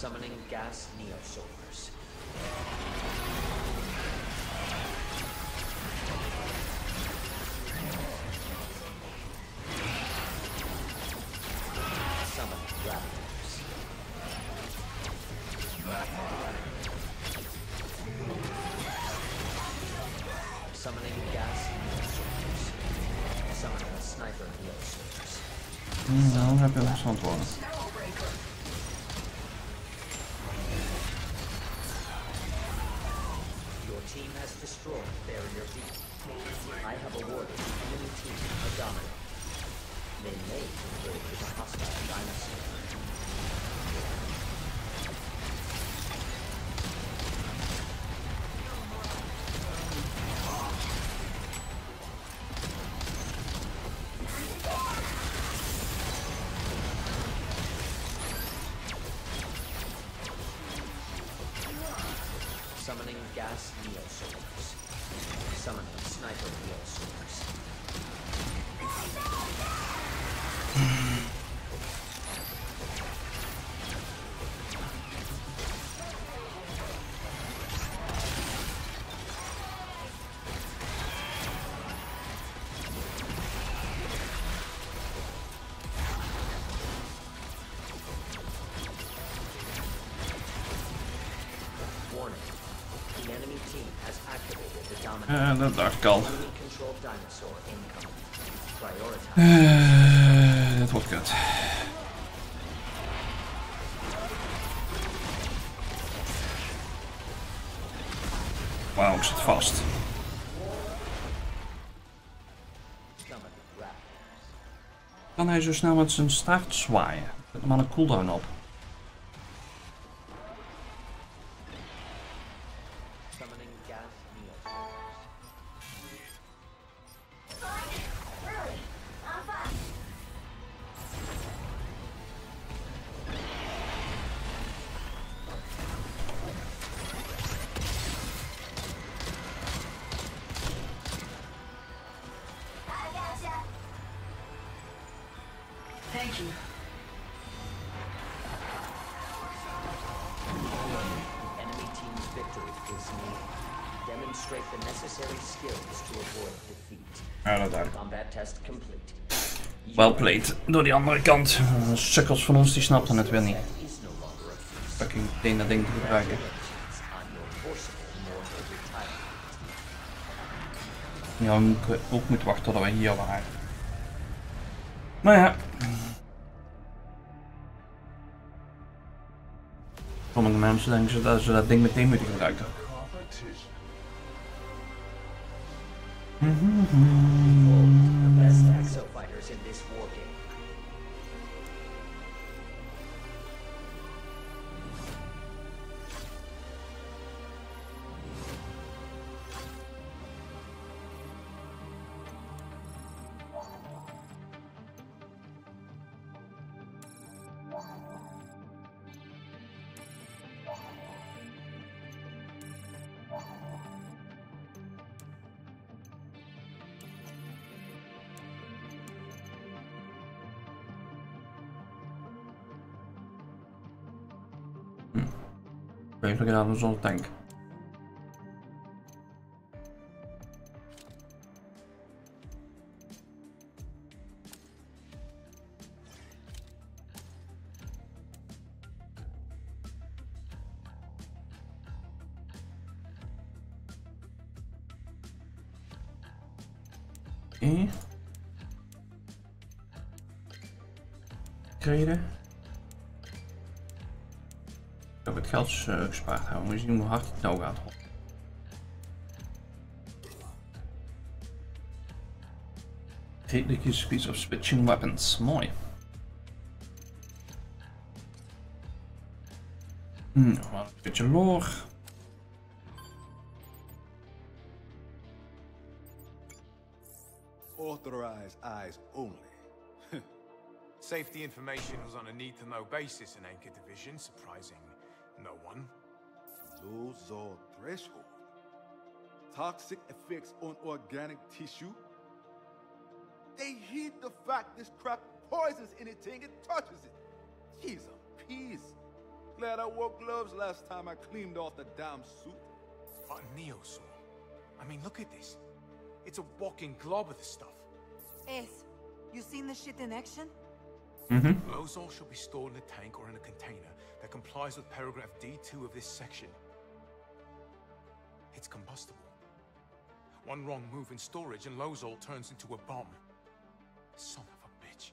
Summoning gas neosolars. Dat dacht ik al. Eh, dit wordt kut. Wauw, ik zit vast. Kan hij zo snel met zijn staart zwaaien? Zet hem een cooldown op. Well played. Door die andere kant. Eh, Sukkels van ons die snapten het weer niet. Fucking meteen dat ding te gebruiken. Ja, we moeten ook moeten wachten tot we hier waren. Maar ja. Sommige mensen denken dat ze dat ding meteen moeten gebruiken. Gedaan zonder tank. Oké. Kreden. Ik het geld eh, gespaard houden. Moet je zien hoe hard het nou gaat. Redelijke speed of switching weapons. Mooi. Hmm, wat een beetje lore. Authorized eyes only. Safety information was on a need-to-know basis in Anchor Division, surprising no one. Low Zol threshold. Toxic effects on organic tissue. They hid the fact this crap poisons anything it touches it. Jeez, a peace. glad I wore gloves last time I cleaned off the damn suit. A Neosaur. I mean, look at this. It's a walking glob of the stuff. Ace, you seen this shit in action? Mm-hmm. Lozol should be stored in a tank or in a container that complies with paragraph D2 of this section. It's combustible. One wrong move in storage and Lozol turns into a bomb. Son of a bitch.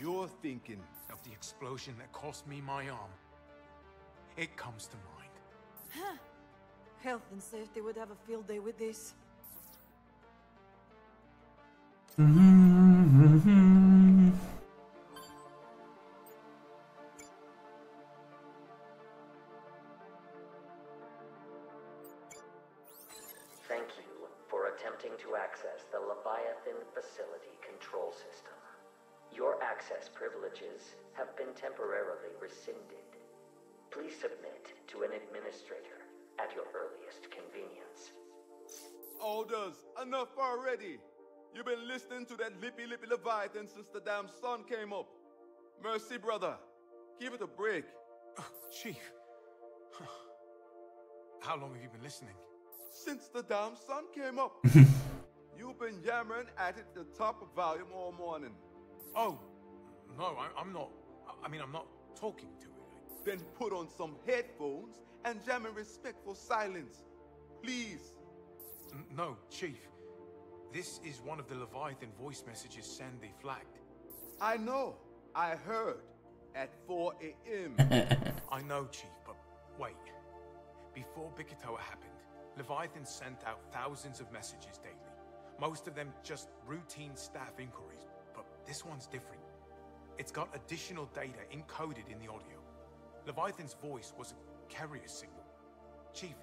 You're thinking, Of the explosion that cost me my arm. It comes to mind. Huh. Health and safety would have a field day with this. Thank Facility Control System. Your access privileges have been temporarily rescinded. Please submit to an administrator at your earliest convenience. Alders, enough already. You've been listening to that lippy lippy Leviathan since the damn sun came up. Mercy, brother. Give it a break. Oh, chief. How long have you been listening? Since the damn sun came up. You've been yammering at it the top of volume all morning. Oh, no, I, I'm not. I- I mean, I'm not talking to it. Then put on some headphones and jam in respectful silence. Please. N- No, Chief. This is one of the Leviathan voice messages Sandy flagged. I know. I heard. At 4 a.m. I know, Chief, but wait. Before Bikitoa happened, Leviathan sent out thousands of messages daily. Most of them just routine staff inquiries, but this one's different. It's got additional data encoded in the audio. Leviathan's voice was a carrier signal. Chief,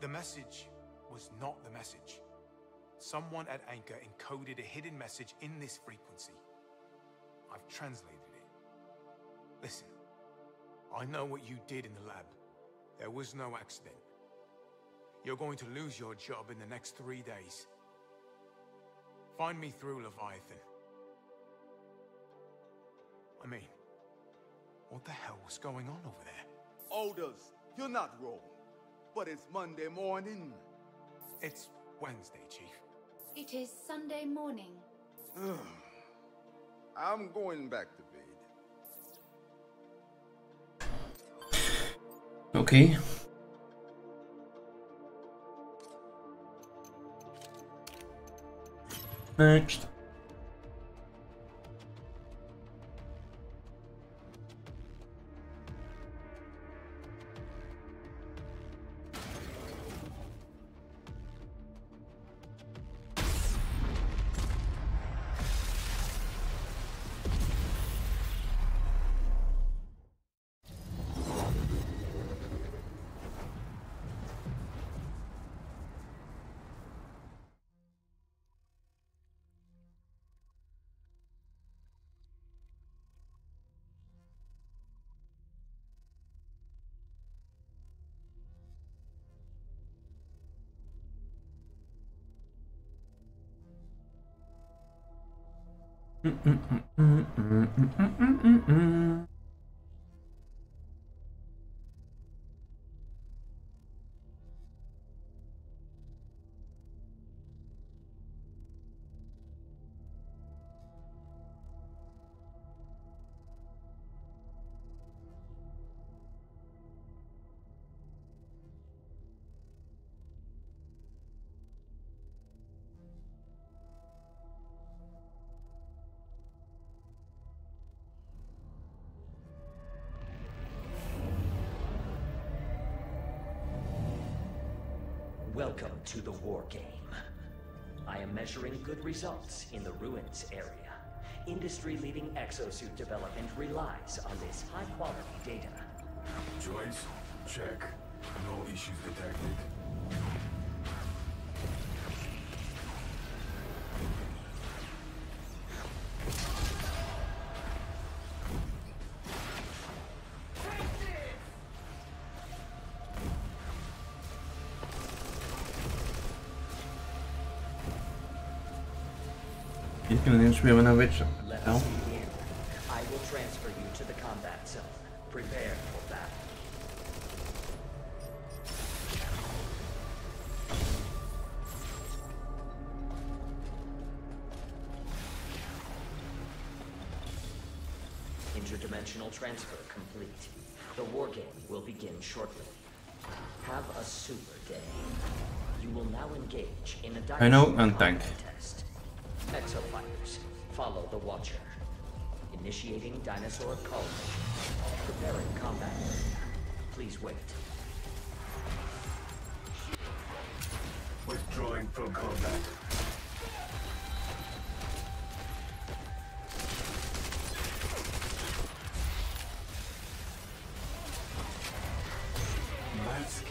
the message was not the message. Someone at Anchor encoded a hidden message in this frequency. I've translated it. Listen, I know what you did in the lab. There was no accident. You're going to lose your job in the next three days. Find me through Leviathan. I mean, what the hell was going on over there? Alders, you're not wrong. But it's Monday morning. It's Wednesday, Chief. It is Sunday morning. I'm going back to bed. Oké. Next. Welcome to the war game. I am measuring good results in the ruins area. Industry-leading exosuit development relies on this high-quality data. Joints, check. No issues detected. Niet kunnen inswimmen naar Witcher. Let Nou, us begin. I will transfer you to the combat zone. Prepare for battle. Interdimensional transfer complete. The war game will begin shortly. Have a super day. You will now engage in a I know, and combat test. Exofighters, follow the Watcher. Initiating dinosaur call mission. Preparing combat area. Please wait. Withdrawing from combat.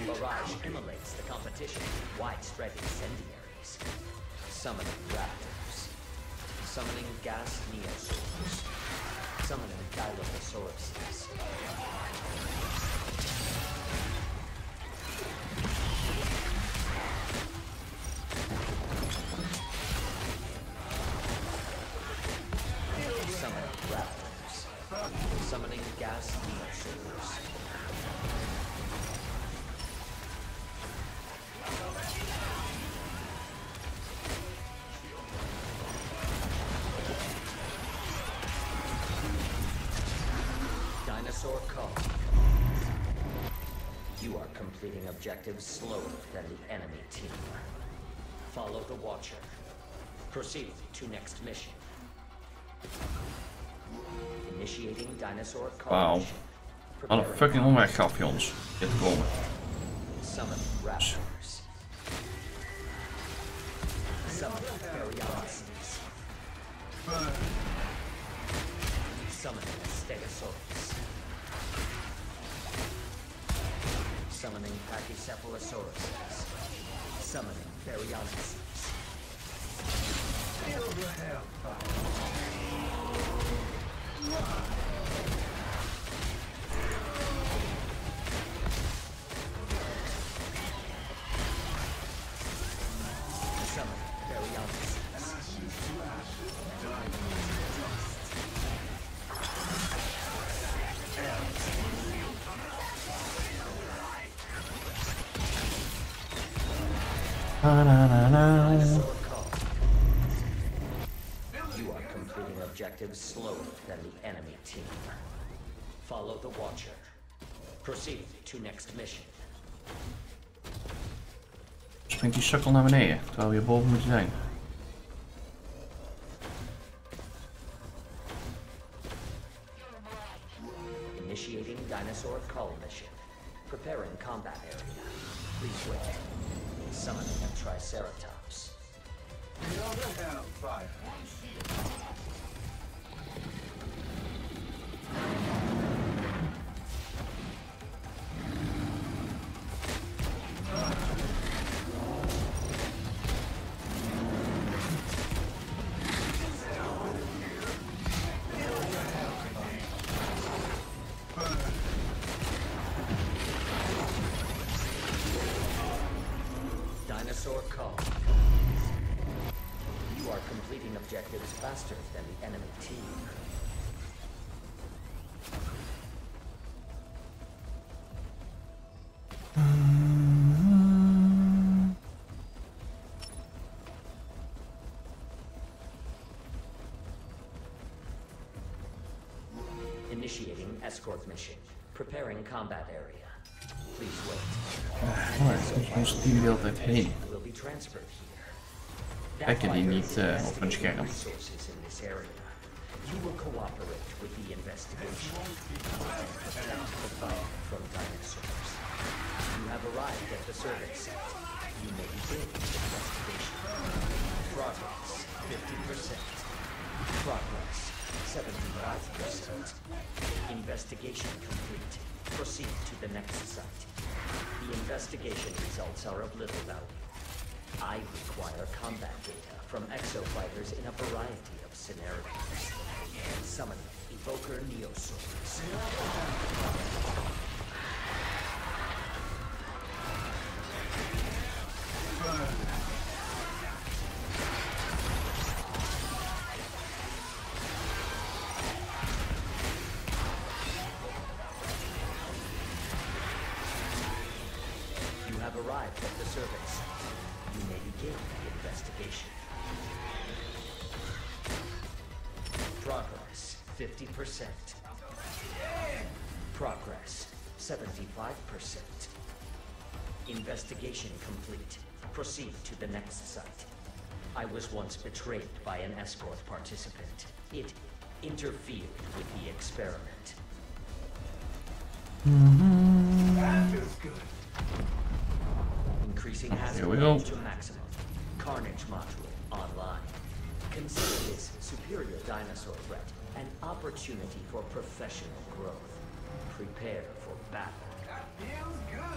Barrage immolates the competition with widespread incendiaries. Summoning completing objectives slower than the enemy team. Follow the Watcher. Proceed to next mission. Initiating dinosaur call Wauw. mission. Wat een Preparing fucking omweg gaf je ons. Dit komen. Summoning raptors. Summoning Baryonyxes. Summoning Stegosaurus. Summoning Pachycephalosaurus. Summoning Baryonyxes. Summoning objectives slower than the enemy team. Follow the Watcher. Proceed to next mission. Springt die sukkel naar beneden, terwijl we hier boven moeten zijn. Initiating escort mission. Preparing combat area. Please wait. Is ons team de hele tijd heen? will be transferred here. Die That niet is op hun scherm. resources in this area. You will cooperate with the investigation. From dinosaurs. You have arrived at the survey site. You may begin investigation. Progress 50%. Progress 75%. Investigation complete. Proceed to the next site. The investigation results are of little value. I require combat data from exofighters in a variety of scenarios. Summon Evoker Neosaurus. Investigation complete. Proceed to the next site. I was once betrayed by an escort participant. It interfered with the experiment. Hmm. That feels good. Increasing hazard we go. to maximum. Carnage module online. Consider this superior dinosaur threat an opportunity for professional growth. Prepare for battle. That feels good.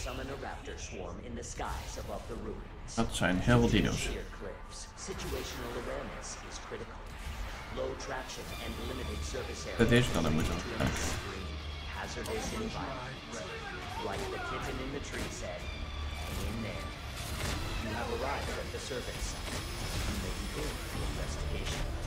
Summon a raptor swarm in the skies above the ruins. Zijn heel dino's. Situational awareness is critical. Low traction and limited surface area. Dat deze kan er moeten. to an extreme hazardous environment. Like the kitten in the tree said, hang in there. You have arrived at the site. You may begin the investigation.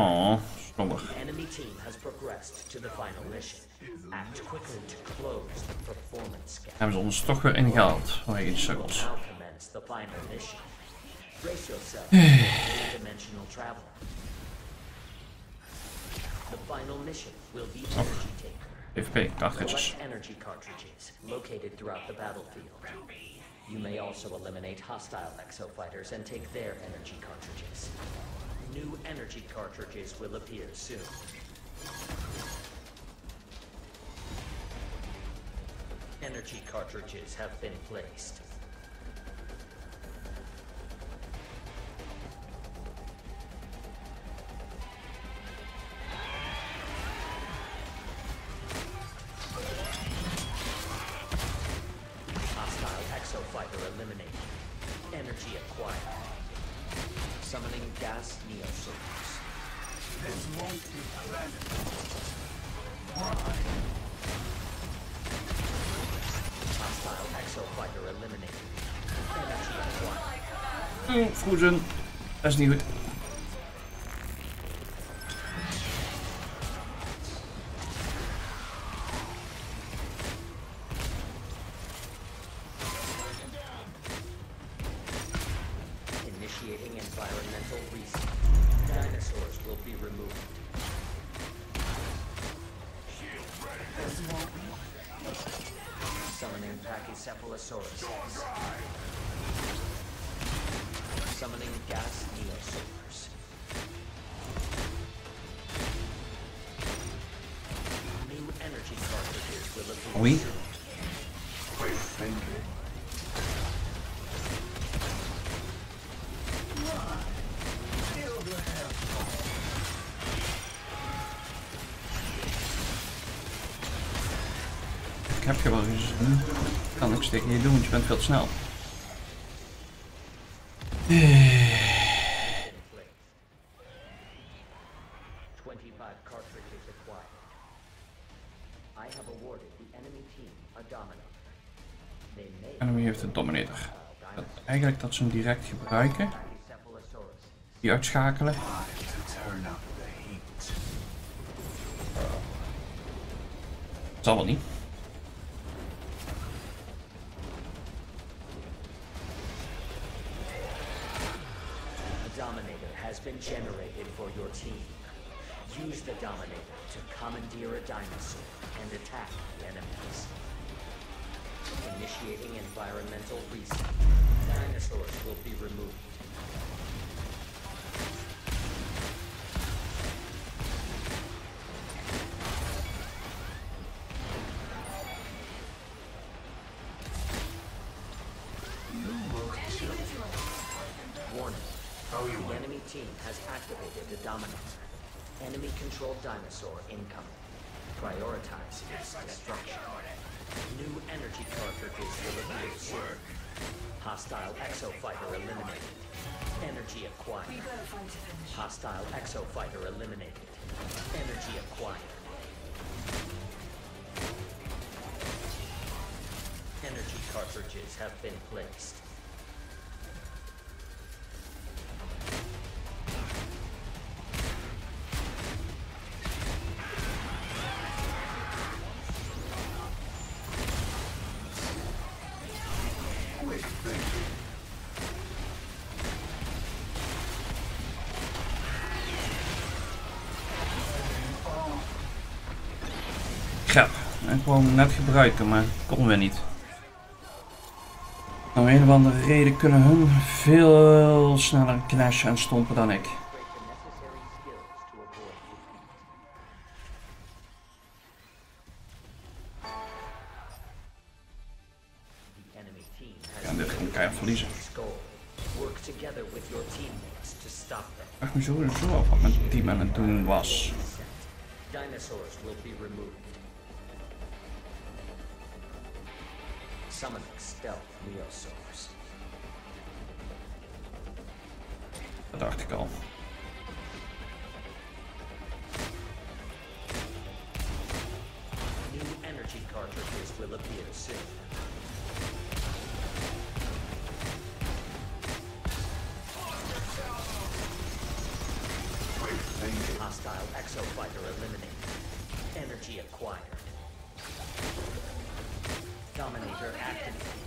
Oh. The enemy team has progressed to the final mission. Act quickly to close the performance gap. Hebben ze ons toch weer ingehaald vanwege die sukkels. the final mission. Brace yourself dimensional travel. The final mission will be oh, Energy Taker. PvP, cartridges. Energy cartridges located throughout the battlefield. You may also eliminate hostile exofighters and take their energy cartridges. New energy cartridges will appear soon. Energy cartridges have been placed. Dat is niet. Ik heb je wel gezien. Kan ik steek niet doen, want je bent veel te snel. in place. 25 cartridges acquired. I have awarded the enemy team a dominator. They may En wie heeft de Dominator? Dat, eigenlijk dat ze hem direct gebruiken. Pachycephalosaurus. Die uitschakelen. To turn up the heat. Zal wel niet. Commandeer a dinosaur and attack the enemies. Initiating environmental reset. Dinosaurs will be removed. Warning. The enemy team has activated the Dominator. Enemy-controlled dinosaur incoming. Prioritize its destruction. New energy cartridges will appear soon. Hostile exofighter eliminated. Energy acquired. Hostile exofighter eliminated. Energy acquired. Energy cartridges have been placed. Grap. Ik wou hem net gebruiken, maar kon weer niet. Om een of andere reden kunnen hun veel sneller clashen en stompen dan ik. Break the necessary skills to avoid defeat. The enemy team has Ja, dit gaan keihard verliezen. its goal. Work together with your teammates to stop them. Ik vraag me sowieso af wat mijn team aan het doen was. Dinosaurs will be removed. Summoning stealth Neosaurs. Dat dacht ik al. New energy cartridges will appear soon. Dominator activated.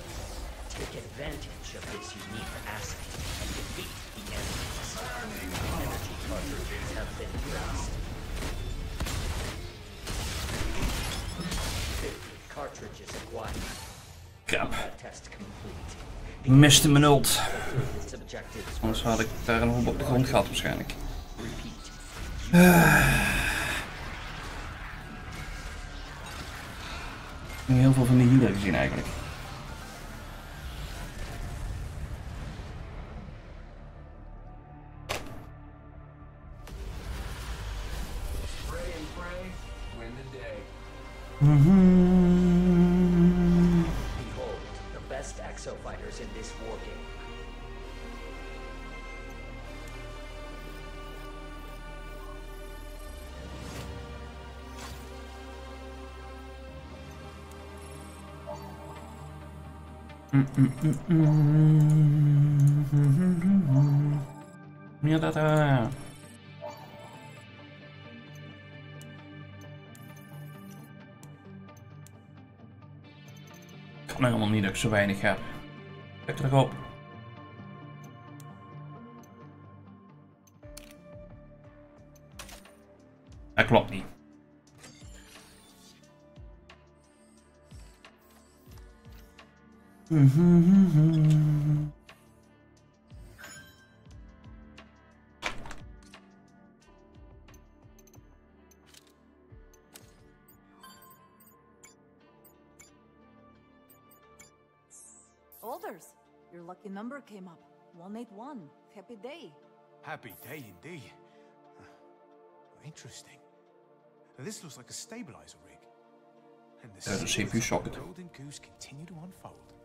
Take advantage of this unique asset and defeat the enemies. Energy cartridges have been placed. 50 cartridges acquired. Miste mijn ult. Anders had ik daar een hoop op de grond gehad waarschijnlijk. Ik heb heel veel van die healer gezien eigenlijk. Pray and pray. Win the day. Behold, the best exofighters in this war eh. Kan helemaal niet dat ik zo weinig heb. Kijk erop. Dat klopt niet. Alders, your lucky number came up. 181. Happy day. Happy day indeed. Interesting. Now, this looks like a stabilizer rig. And the the secrets CPU of the Golden Goose continue to unfold.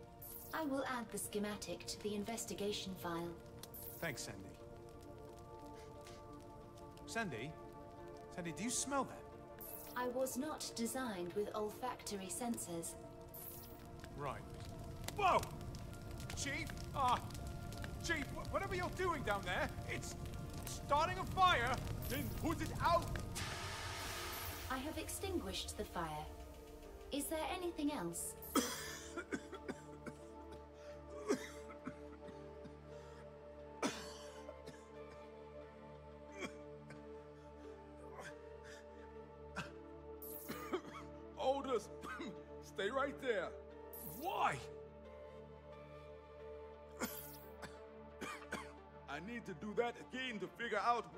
I will add the schematic to the investigation file. Thanks, Sandy. Sandy? Sandy, do you smell that? I was not designed with olfactory sensors. Right. Whoa! Chief? Ah! Chief, wh- whatever you're doing down there, it's starting a fire! Then put it out! I have extinguished the fire. Is there anything else?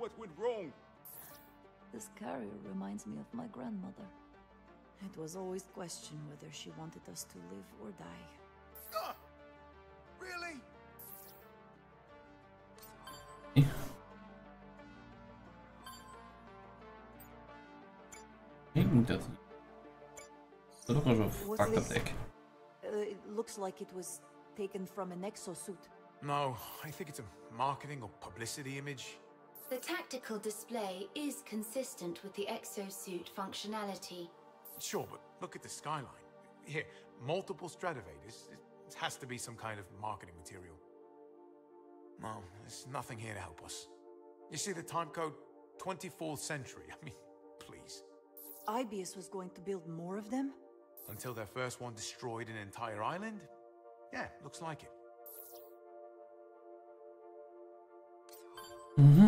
What went wrong. This carrier reminds me of my grandmother. It was always questioned whether she wanted us to live or die. Ah, really? Ik moet dat. Dat is ook wel zo Was fucked up this- Uh, it looks like it was taken from an exosuit. No, I think it's a marketing or publicity image. The tactical display is consistent with the exosuit functionality. Sure, but look at the skyline. Here, multiple Stradivarius. It has to be some kind of marketing material. No, there's nothing here to help us. You see the time code? 24th century. I mean, please. Aibius was going to build more of them? Until their first one destroyed an entire island? Yeah, looks like it. Mhm.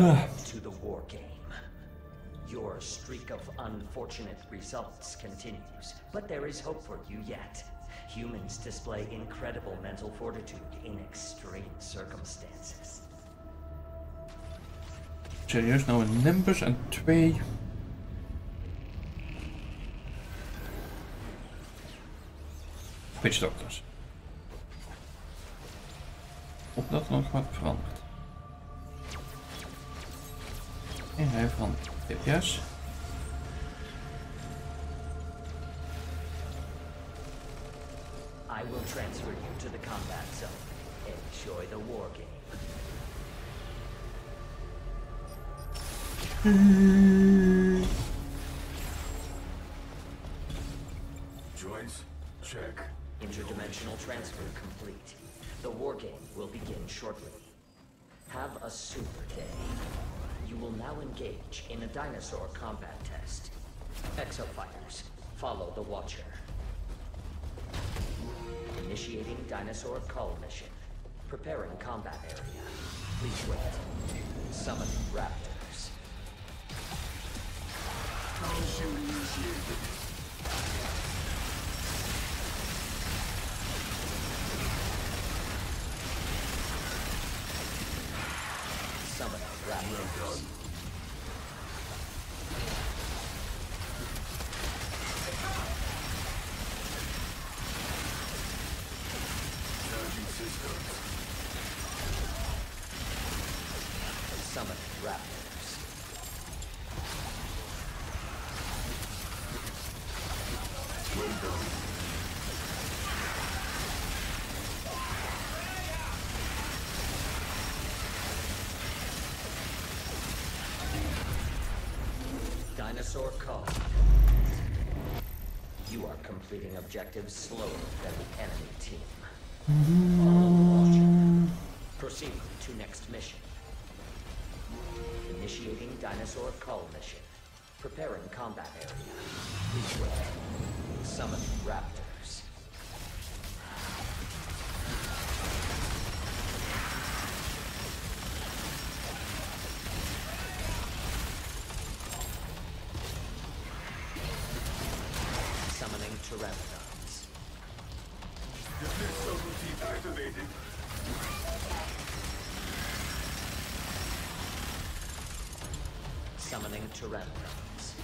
To the war game. Your streak of unfortunate results continues, but there is hope for you yet. Humans display incredible mental fortitude in extreme circumstances. Serieus, nou een Nimbus en twee. Witch Doctors. Of dat er nog wat verandert. En hij van DPS. I will transfer you to the combat zone. Enjoy the war game. Joints? Check. Interdimensional transfer complete. The war game will begin shortly. Have a super day. You will now engage in a dinosaur combat test. Exofighters, follow the Watcher. Initiating dinosaur call mission. Preparing combat area. Please wait. Summon raptors. Raptors. Charging Dinosaur call. You are completing objectives slower than the enemy team. Proceed to next mission. Initiating Dinosaur Call mission. Preparing combat area. Summon Raptors. Summoning Pteranodons.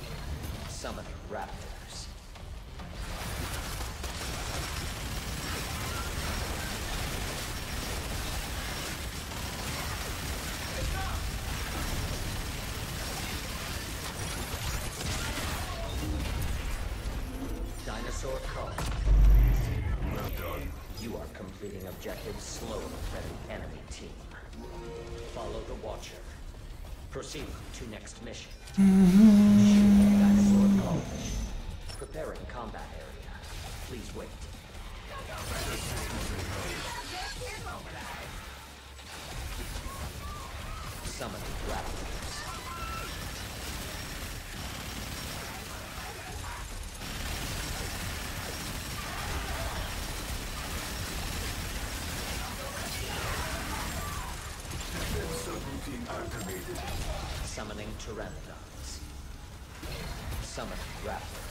Summoning Raptors. Please wait. Summoning Raptors. Summoning Pteranodons. Summoning Raptors.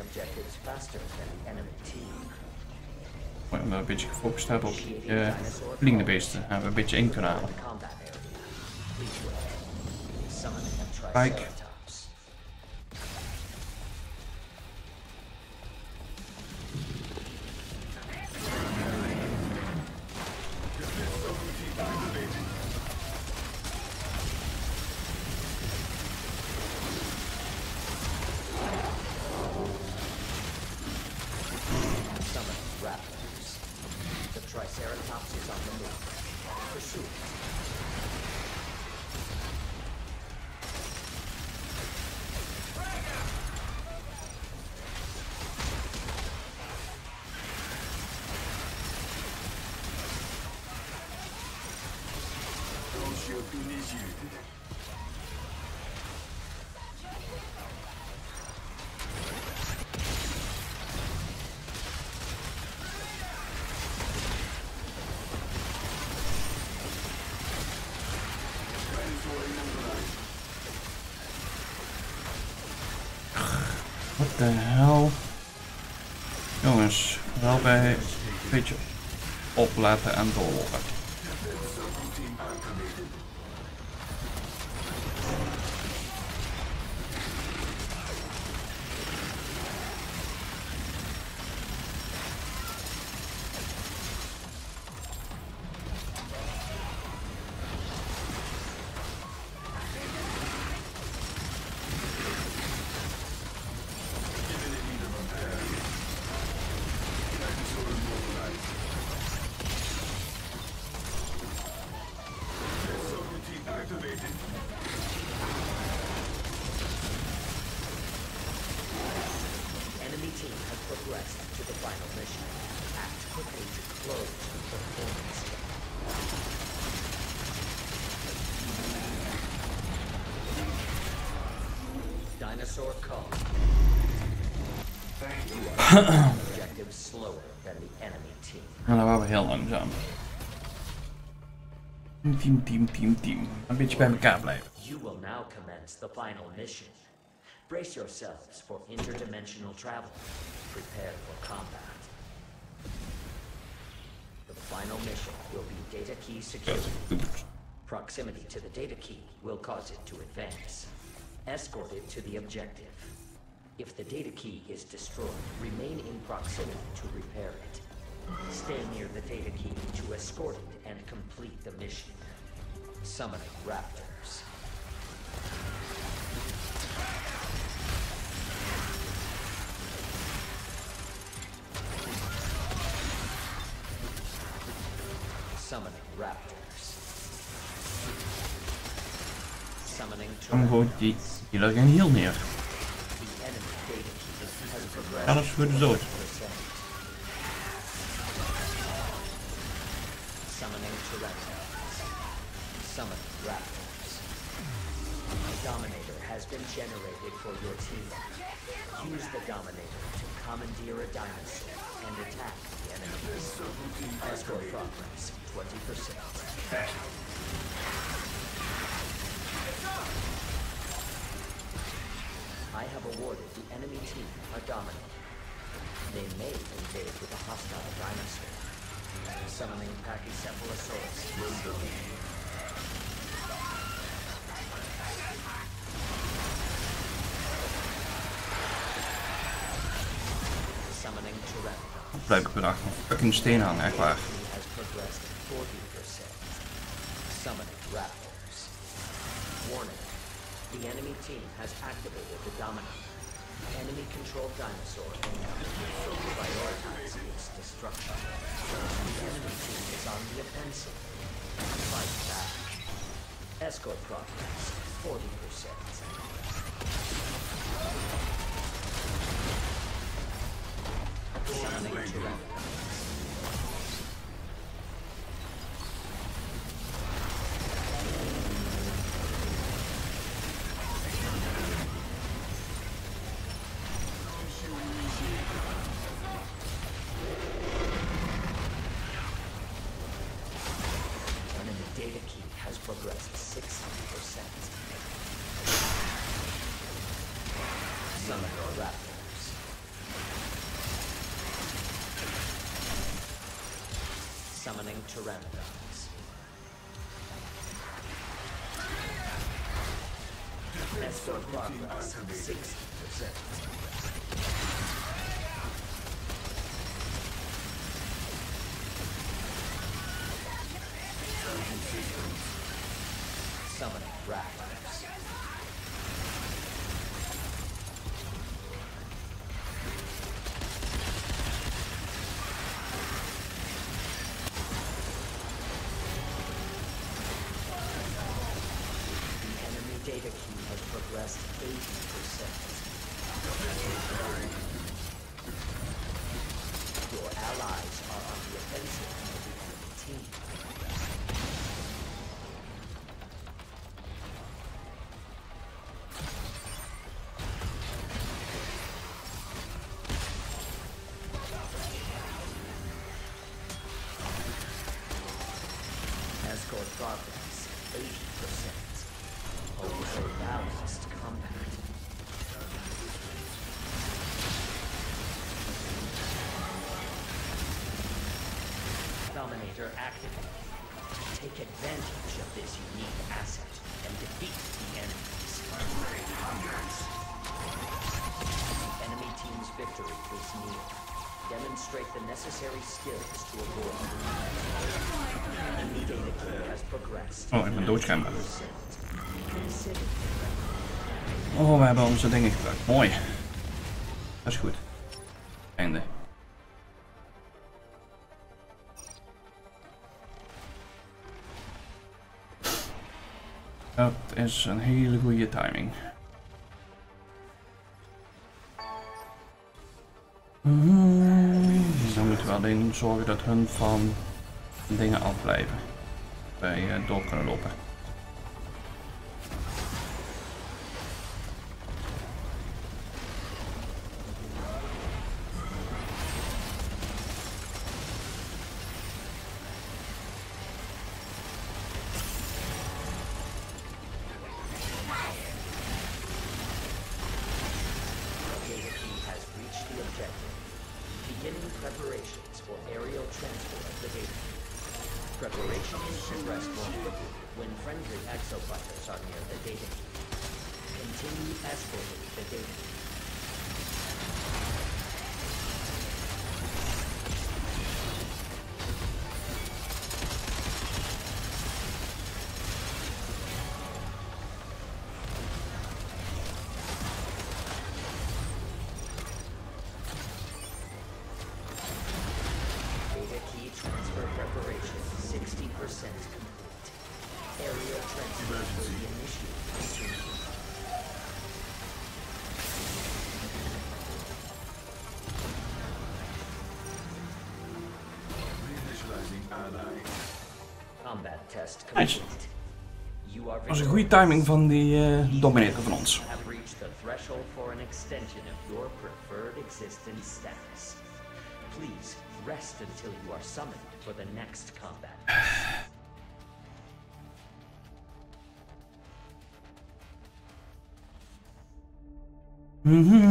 Are completing objectives faster than the enemy team. Mooi om een beetje gefocust te hebben op die eh, vliegende beesten. Hebben we een beetje in kunnen halen. Combat area. Please wait. Summoning a Kijk. Wat de hel? Jongens, wel bij een beetje opletten en doorlopen. Team, team, team, team. You will now commence the final mission. Brace yourselves for interdimensional travel. Prepare for combat. The final mission will be data key security. Proximity to the data key will cause it to advance. Escort it to the objective. If the data key is destroyed, remain in proximity to repair it. Stay near the data key to escort it and complete the mission summoning raptors. Summoning raptors. Summoning I'm gewoon die healer en heal neer. Anders worden ze dood. Summoning Toretto. Summon Raptors. A Dominator has been generated for your team. Use the Dominator to commandeer a dinosaur and attack the enemies. Escort progress 20%. I have awarded the enemy team a Dominator. They may invade with a hostile dinosaur. Summoning Pachycephalosaurus. Summoning Ik weer achter een steen hangen, echt waar. has progressed 40%. Summoning Raptors. Warning. The enemy team has activated the. Enemy controlled dinosaur. The offensive. Escort progress 40%. Summoning Pteranodons. Escort progress 60%. Take advantage of this unique asset and defeat the enemies. Enemy team's victory is near. Demonstrate the necessary skills to avoid. Key has progressed. Oh, ik ben doodschijnbaar. Oh, we hebben onze dingen gebruikt. Mooi. Dat is goed. Is een hele goede timing. Dus dan moeten we alleen zorgen dat hun van dingen afblijven. Wij eh, door kunnen lopen. Timing van die eh, Dominator van ons. have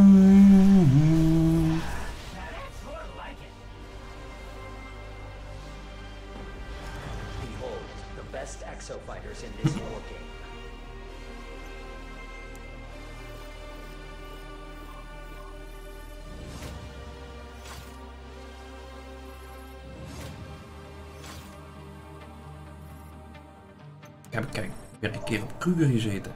Ik heb kijk, weer een keer op Kruger gezeten.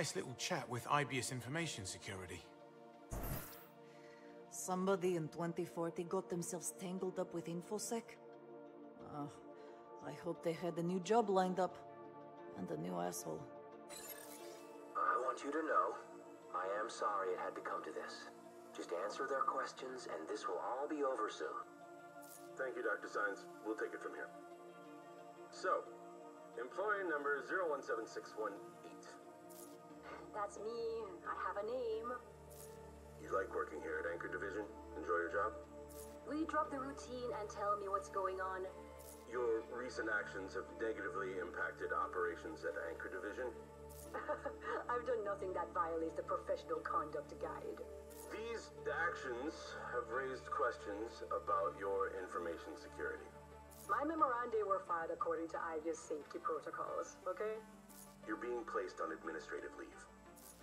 Nice little chat with Aibius Information Security. Somebody in 2040 got themselves tangled up with InfoSec? Oh, I hope they had a new job lined up. And a new asshole. I want you to know, I am sorry it had to come to this. Just answer their questions, and this will all be over soon. Thank you, Dr. Science. We'll take it from here. So, employee number 017618. That's me. I have a name. You like working here at Anchor Division? Enjoy your job? Will you drop the routine and tell me what's going on? Your recent actions have negatively impacted operations at Anchor Division. I've done nothing that violates the professional conduct guide. These actions have raised questions about your information security. My memoranda were filed according to Aibius's safety protocols, okay? You're being placed on administrative leave.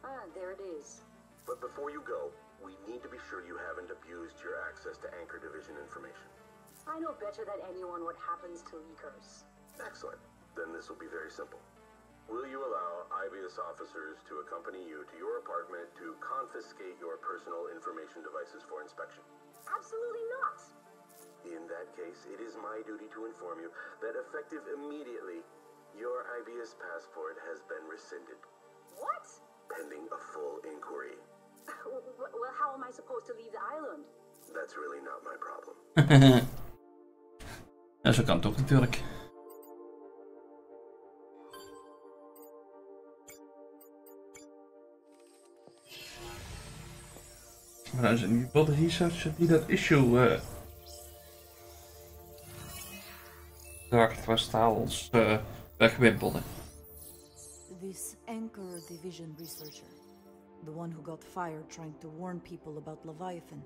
Ah, there it is. But before you go, we need to be sure you haven't abused your access to Anchor Division information. I know better than anyone what happens to leakers. Excellent. Then this will be very simple. Will you allow Aibius officers to accompany you to your apartment to confiscate your personal information devices for inspection? Absolutely not. In that case, it is my duty to inform you that effective immediately, your Aibius passport has been rescinded, What? Pending a full inquiry. Well, how am I supposed to leave the island? That's really not my problem. ja, zo kan het ook natuurlijk. Maar dan is het niet wel de researcher die dat issue eh dacht waar staal ons eh wegwimpelde. This Anchor Division researcher. The one who got fired trying to warn people about Leviathan.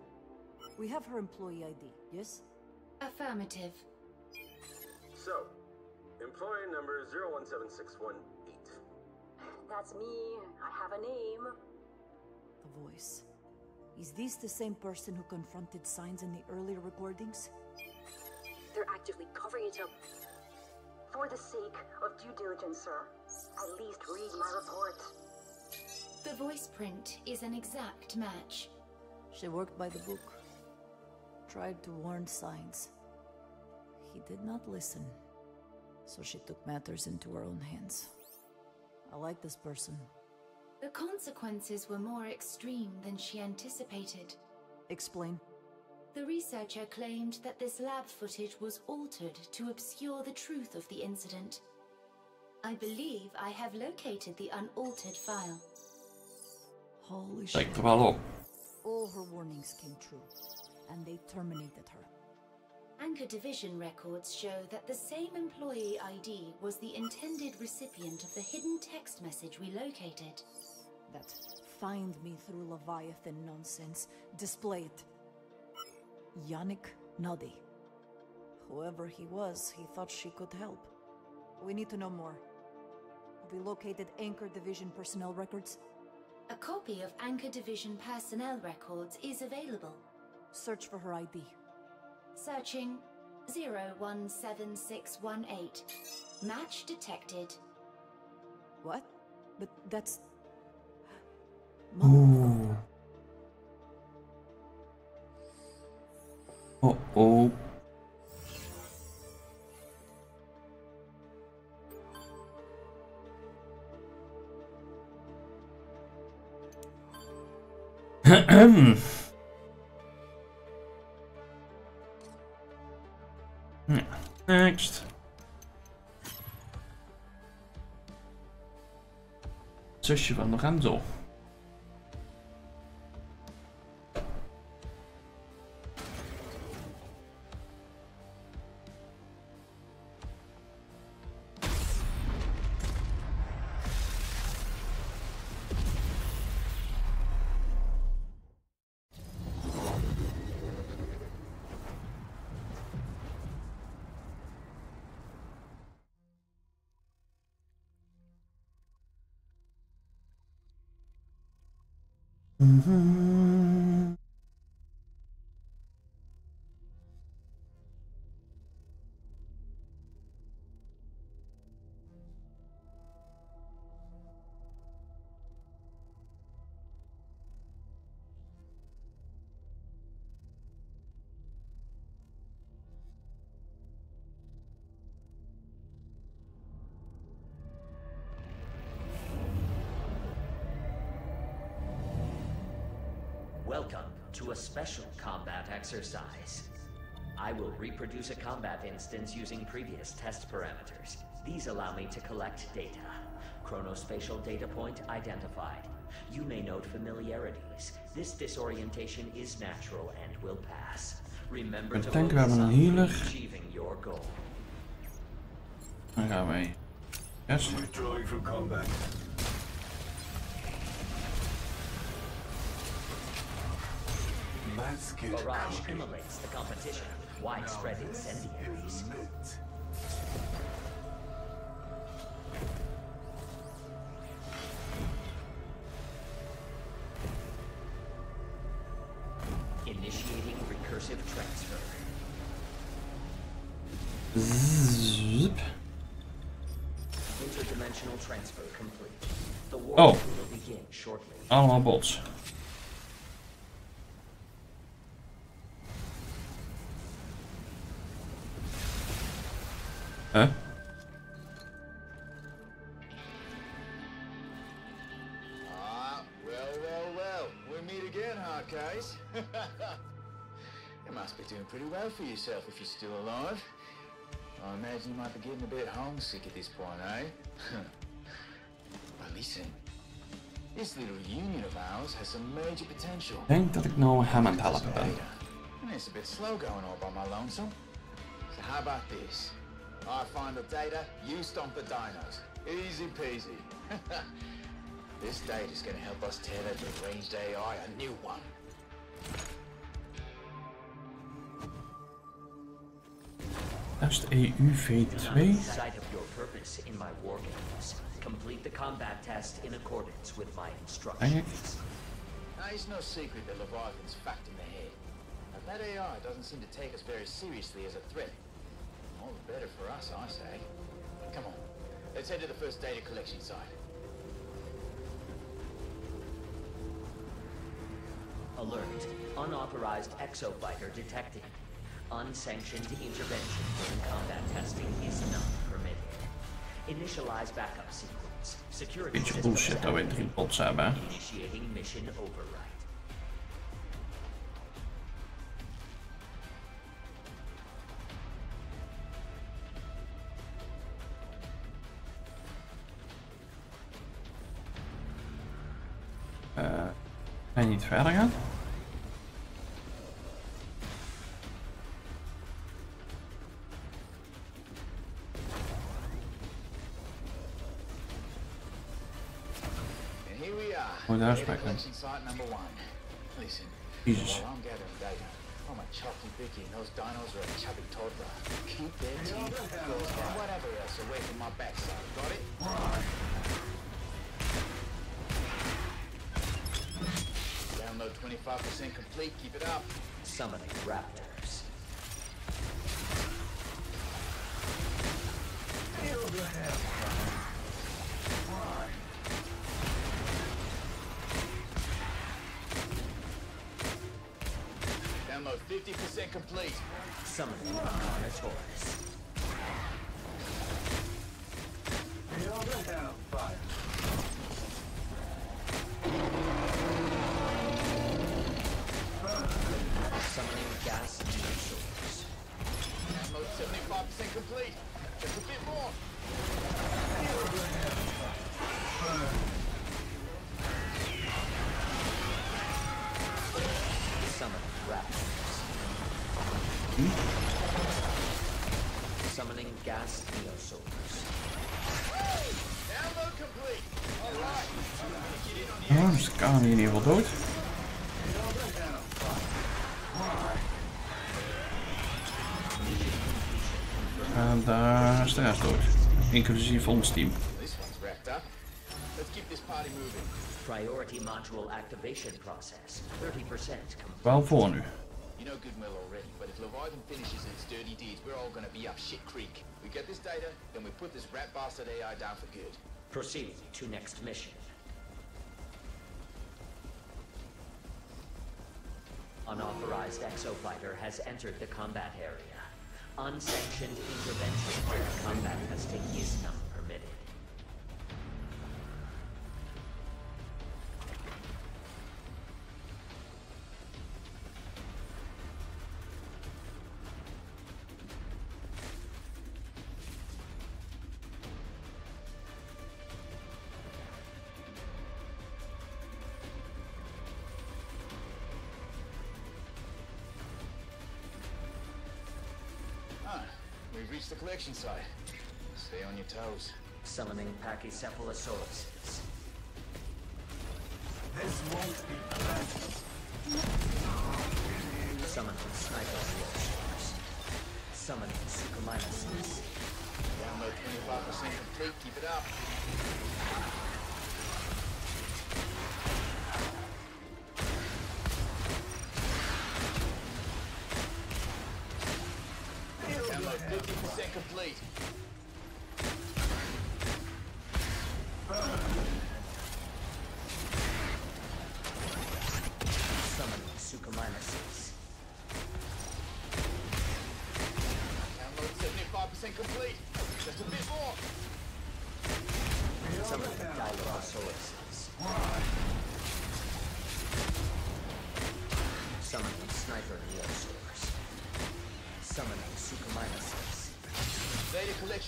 We have her employee ID, yes? Affirmative. So, employee number 017618. That's me. I have a name. The voice. Is this the same person who confronted signs in the earlier recordings? They're actively covering it up. For the sake of due diligence, sir, at least read my report. The voice print is an exact match. She worked by the book. Tried to warn signs. He did not listen. So she took matters into her own hands. I like this person. The consequences were more extreme than she anticipated. Explain. The researcher claimed that this lab footage was altered to obscure the truth of the incident. I believe I have located the unaltered file. Holy shit. Lijkt er. All her warnings came true, and they terminated her. Anchor Division records show that the same employee ID was the intended recipient of the hidden text message we located. That find me through Leviathan nonsense. Display it. Yannick Noddy. Whoever he was, he thought she could help. We need to know more. Have we located Anchor Division personnel records? A copy of Anchor Division personnel records is available. Search for her ID. Searching 017618. Match detected. What? But that's. Ooh. Oh oh. Next. Zusje van Lorenzo. To a special combat exercise. I will reproduce a combat instance using previous test parameters. These allow me to collect data. Chronospatial data point identified. You may note familiarities. This disorientation is natural and will pass. Remember Ik to denk we focus hebben een on healer. achieving your goal. Dan gaan wij. Yes. Withdrawing from combat. Barrage immolates the competition. Widespread incendiaries. Initiating recursive transfer. Zip. Interdimensional transfer complete. The war Oh. will begin shortly. Allemaal bots. Huh? Doing for yourself if you're still alive. I imagine you might be getting a bit homesick at this point, eh? but listen, this little union of ours has some major potential. Ik denk dat ik nou hem aan het helpen ben. And it's a bit slow going all by my lonesome. So how about this? I find the data, you stomp the dinos. Easy peasy. this data's gonna help us tear that deranged AI a new one. Test EU V2. Sight of your purpose in my war games. Complete the combat test in accordance with my instructions. Now, it's no secret that Leviathan's fact in the head. But that AI doesn't seem to take us very seriously as a threat. All the better for us, I say. Come on, let's head to the first data collection site. Alert. Unauthorized exofighter detected. Unsanctioned intervention during combat testing is not permitted. Initialize backup sequence. Security Beetje bullshit dat we drie bots hebben. Initiating mission override. Eh, kan je niet verder gaan? One. Listen, Jesus. while I'm gathering data, a chalky bicky and those dinos are a chubby toddler. Keep their teeth, claws, and whatever else away from my backside. Got it? Download 25% complete. Keep it up. Summoning raptors. Gas neosaurs. Download complete. All right. Get in on the Oh, dus ik kan hier in ieder geval dood. Feel the hellfire. Run. En daar is de rest dood. Inclusief ons team. This one's wrapped up. Let's keep this party moving. Priority module activation process. 30% complete. Wel voor nu. We're all gonna be up shit creek. We get this data, then we put this rat bastard AI down for good. Proceed to next mission. Unauthorized exofighter has entered the combat area. Unsanctioned intervention where combat has is not permitted. Collection site. Stay on your toes. Summoning Pachycephalosaurus. This won't be pleasant. Summoning Sniper Neosaurs. Summoning Suchomimuses. Download 25% complete, keep it up.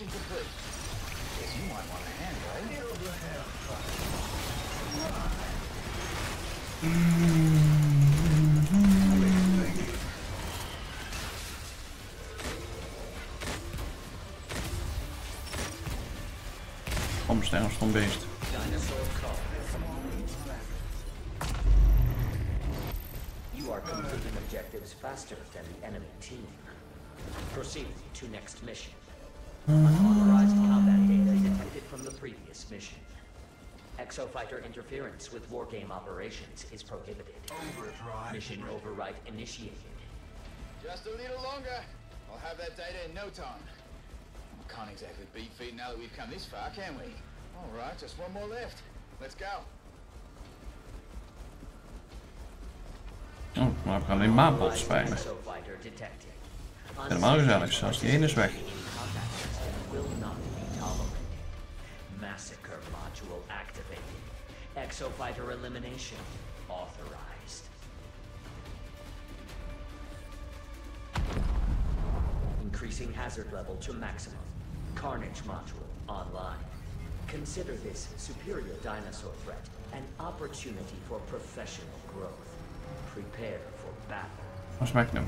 Data collection complete. Guess you might want a hand, eh? Feel the hellfire. Omsterfs van beest. You are completing objectives faster than the enemy team. Proceed to next mission. Unauthorized combat data detected from the previous mission. Exofighter interference with wargame operations is prohibited. Overdrive. Mission override initiated. Just a little longer. I'll have that data in no time. We Can't exactly beat feet now that we've come this far, can we? All right, just one more left. Let's go. Oh, maar ik kan alleen maanpots spijnen. Exofighter detected. Helemaal gezellig, zelfs die ene is weg. Massacre module activated. Exofighter elimination authorized. Increasing hazard level to maximum. Carnage module online. Consider this superior dinosaur threat an opportunity for professional growth. Prepare for battle. Als Magnum.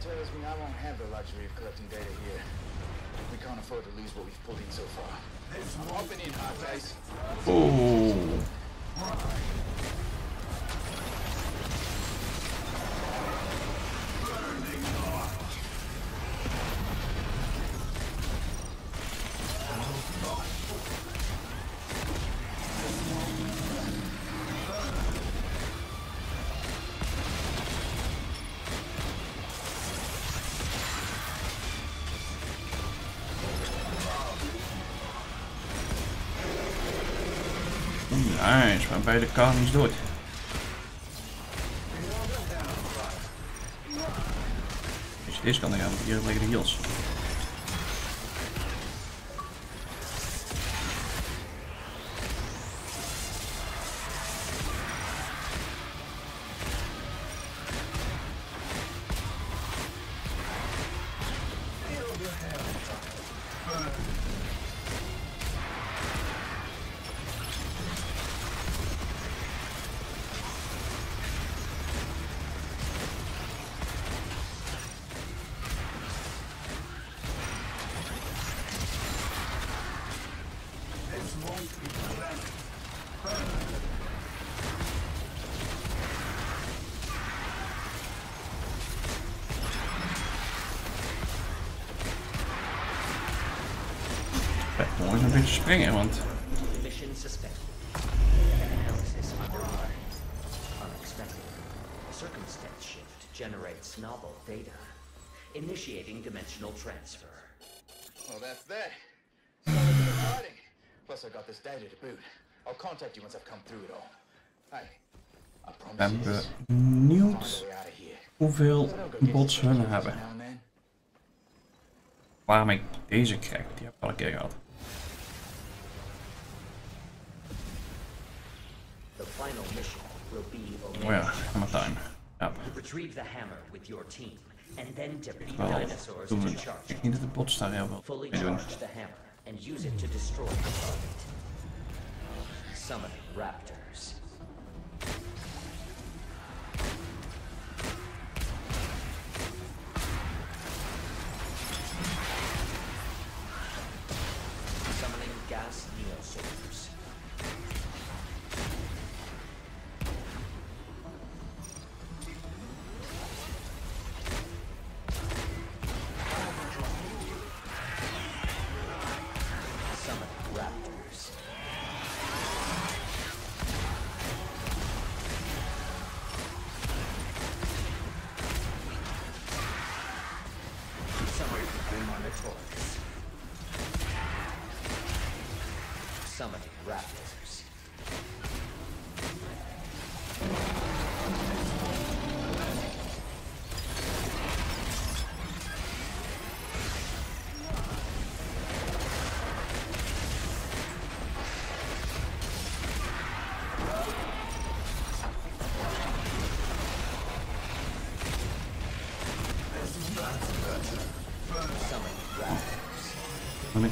Something tells me I won't have the luxury of collecting data here. We can't afford to lose what we've pulled in so far. I'm hopping in, hard face. Oeh. Nice, maar beide Carlings dood. Deze, deze kan ik aan, hier liggen de heals. Circumstance shift generates novel data. Initiating dimensional transfer. Well, that's that. Started the. Plus, I got this data to boot. I'll contact you once I've come through it all. Hey, I ik promise ben you this. benieuwd Find a way out of here. hoeveel bots hun hebben. Now and then. Waarom ik deze krijg, die heb ik al een keer gehad. The final mission will be Oh ja, Omega. hammer time. Ja, Retrieve the hammer with your team, and then defeat wel dinosaurs doen to charge. Ik denk niet dat de bots daar heel veel Fully charge the hammer and use it to destroy the target. Summon raptors.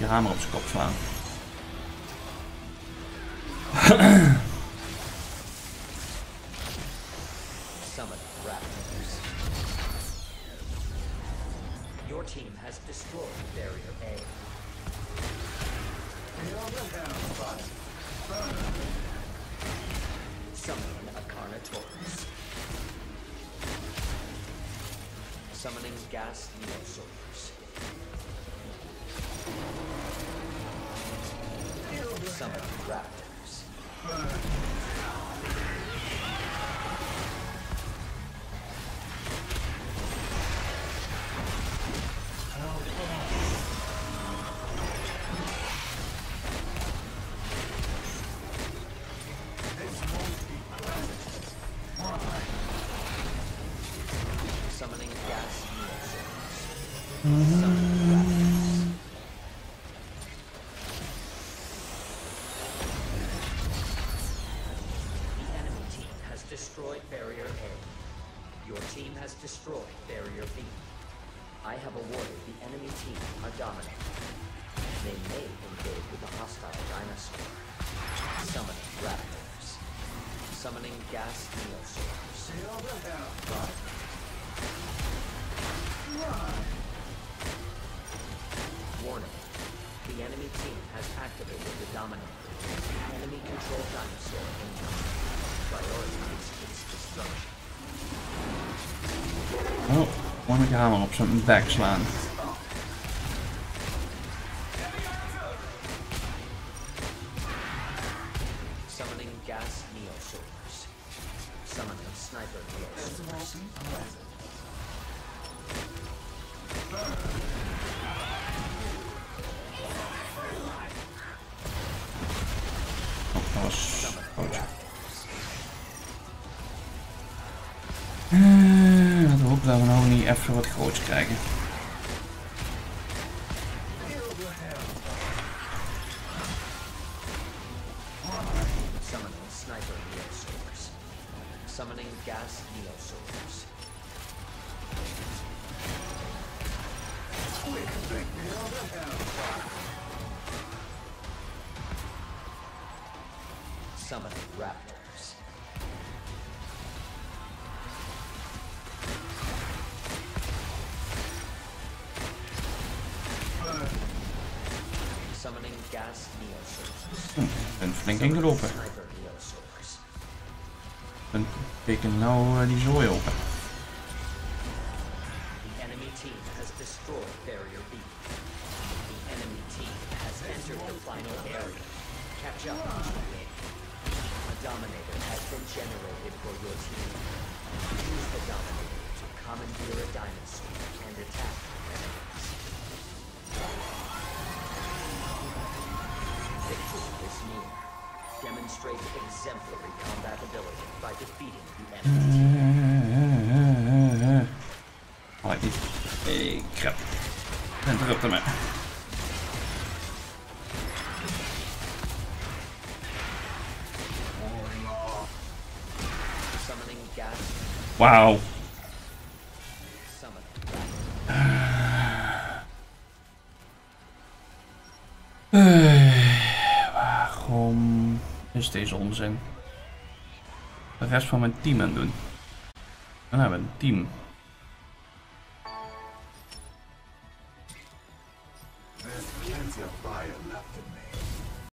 Een hamer op zijn kop slaan. Summon raptors. Your Summon raptors. Gewoon met je hamer op zijn bek back. Oh, dat we nou niet even wat groots krijgen. Wauw. Waarom is deze onzin? De rest van mijn team aan doen. Dan hebben we een team.